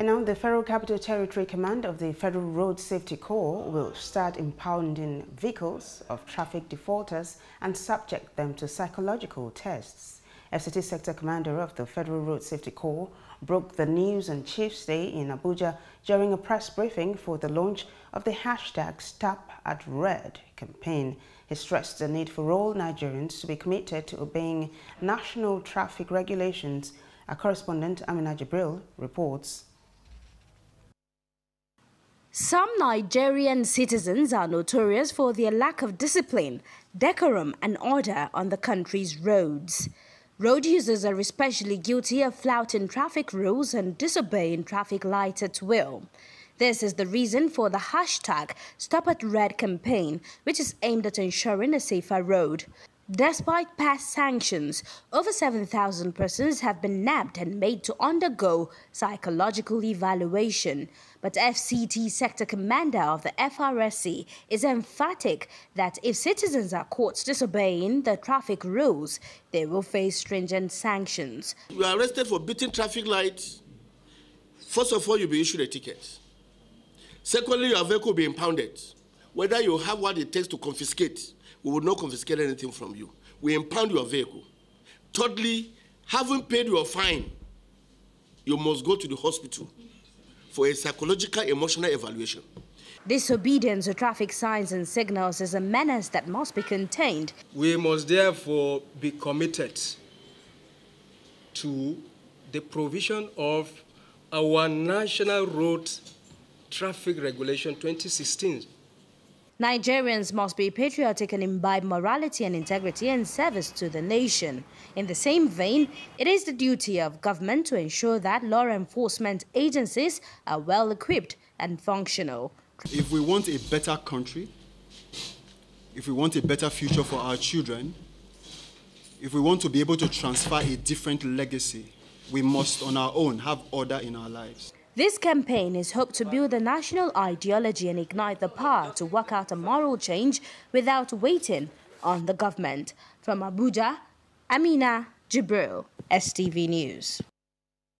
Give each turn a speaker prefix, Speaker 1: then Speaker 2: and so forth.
Speaker 1: And now the Federal Capital Territory Command of the Federal Road Safety Corps will start impounding vehicles of traffic defaulters and subject them to psychological tests. FCT Sector Commander of the Federal Road Safety Corps broke the news on Tuesday in Abuja during a press briefing for the launch of the hashtag Stop at Red campaign. He stressed the need for all Nigerians to be committed to obeying national traffic regulations. Our correspondent Amina Jibril reports.
Speaker 2: Some Nigerian citizens are notorious for their lack of discipline, decorum and order on the country's roads. Road users are especially guilty of flouting traffic rules and disobeying traffic lights at will. This is the reason for the hashtag Stop at Red campaign, which is aimed at ensuring a safer road. Despite past sanctions, over 7,000 persons have been nabbed and made to undergo psychological evaluation. But FCT Sector Commander of the FRSC is emphatic that if citizens are caught disobeying the traffic rules, they will face stringent sanctions.
Speaker 3: You are arrested for beating traffic lights. First of all, you'll be issued a ticket. Secondly, your vehicle will be impounded. Whether you have what it takes to confiscate we will not confiscate anything from you. We impound your vehicle. Thirdly, having paid your fine, you must go to the hospital for a psychological emotional evaluation.
Speaker 2: Disobedience to traffic signs and signals is a menace that must be contained.
Speaker 4: We must therefore be committed to the provision of our National Road Traffic Regulation 2016
Speaker 2: Nigerians must be patriotic and imbibe morality and integrity and service to the nation. In the same vein, it is the duty of government to ensure that law enforcement agencies are well equipped and functional.
Speaker 5: If we want a better country, if we want a better future for our children, if we want to be able to transfer a different legacy, we must on our own have order in our lives.
Speaker 2: This campaign is hoped to build a national ideology and ignite the power to work out a moral change without waiting on the government. From Abuja, Amina Jibril, STV News.